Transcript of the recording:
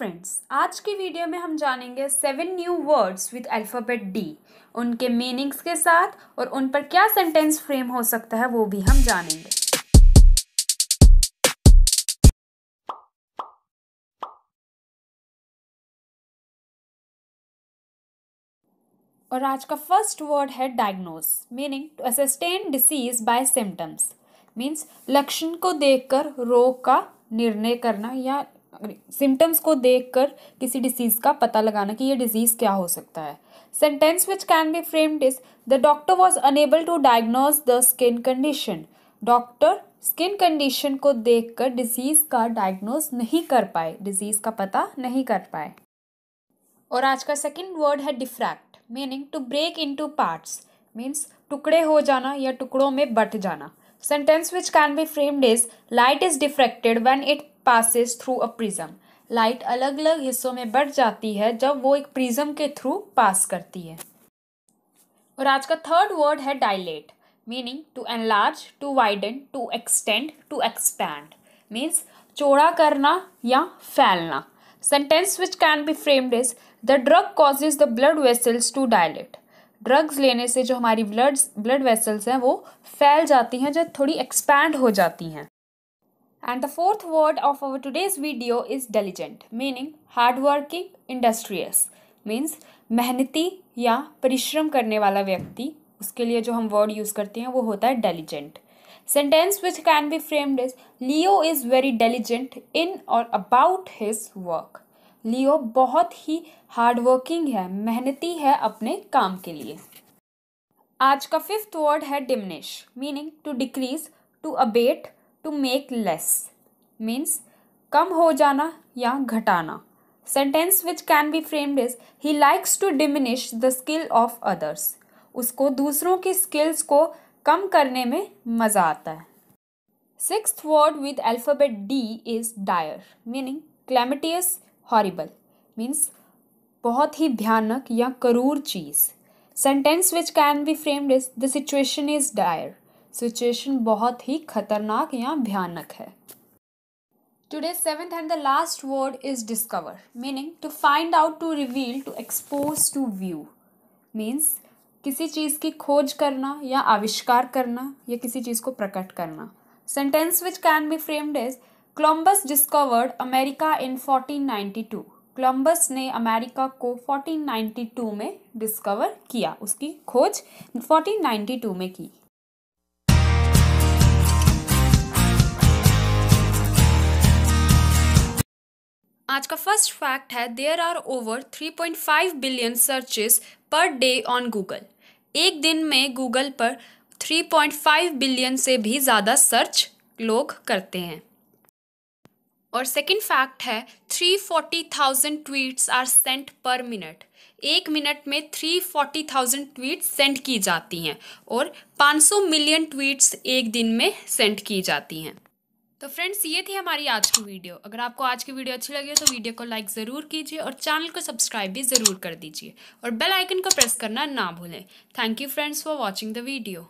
Friends आज की video में हम जानेंगे seven new words with alphabet D उनके मीनिंग्स के साथ और उन पर क्या सेंटेंस फ्रेम हो सकता है, वो भी हम जानेंगे। और आज का फ़र्स्ट वर्ड है diagnose meaning to ascertain disease by symptoms means लक्षण को देखकर रोग का निर्णय करना या सिम्टम्स को देखकर किसी डिसीज का पता लगाना कि ये डिज़ीज़ क्या हो सकता है। Sentence which can be framed is the doctor was unable to diagnose the skin condition doctor skin condition को देखकर डिज़ीज़ का डायग्नोज नहीं कर पाए। डिज़ीज़ का पता नहीं कर पाए। और आज का सेकेंड वर्ड है diffract meaning to break into parts means टुकड़े हो जाना या टुकड़ों में बट जाना। Sentence which can be framed is light is diffracted when it passes through a prism light अलग अलग हिस्सों में बढ़ जाती है जब वो एक प्रिज्म के थ्रू पास करती है। और आज का थर्ड वर्ड है dilate meaning to enlarge to widen to extend to expand means चौड़ा करना या फैलना। Sentence which can be framed is the drug causes the blood vessels to dilate drugs लेने से जो हमारी ब्लड ब्लड वेसल्स हैं, वो फैल जाती हैं, जो थोड़ी एक्सपैंड हो जाती हैं। And the fourth word of our today's video is diligent, meaning hardworking, industrious. Means मेहनती या परिश्रम करने वाला व्यक्ति उसके लिए जो हम वर्ड यूज़ करते हैं वो होता है diligent sentence which can be framed is Leo is very diligent in और अबाउट हिज वर्क लियो बहुत ही हार्ड वर्किंग है मेहनती है अपने काम के लिए. आज का फिफ्थ वर्ड है diminish meaning to decrease to abate to make less means कम हो जाना या घटाना। Sentence which can be framed is he likes to diminish the skill of others उसको दूसरों की स्किल्स को कम करने में मज़ा आता है। Six word with alphabet D is dire meaning calamitous horrible means बहुत ही भयानक या करूर चीज़। Sentence which can be framed is the situation is dire situation बहुत ही खतरनाक या भयानक है। Today seventh and the last word is discover meaning to find out to reveal to expose to view means किसी चीज़ की खोज करना या आविष्कार करना या किसी चीज़ को प्रकट करना। Sentence which can be framed is Columbus discovered America in 1492 Columbus ने अमेरिका को 1492 में डिस्कवर किया, उसकी खोज 1492 में की। आज का फ़र्स्ट फैक्ट है there are over 3.5 billion searches per day on Google एक दिन में गूगल पर 3.5 बिलियन से भी ज़्यादा सर्च लोग करते हैं। और सेकंड फैक्ट है 340,000 tweets are sent per minute एक मिनट में 340,000 ट्वीट्स सेंड की जाती हैं और 500 मिलियन ट्वीट्स एक दिन में सेंड की जाती हैं। तो फ्रेंड्स ये थी हमारी आज की वीडियो अगर आपको आज की वीडियो अच्छी लगी तो वीडियो को लाइक ज़रूर कीजिए और चैनल को सब्सक्राइब भी ज़रूर कर दीजिए. और बेल आइकन को प्रेस करना ना भूलें. Thank you friends for watching the video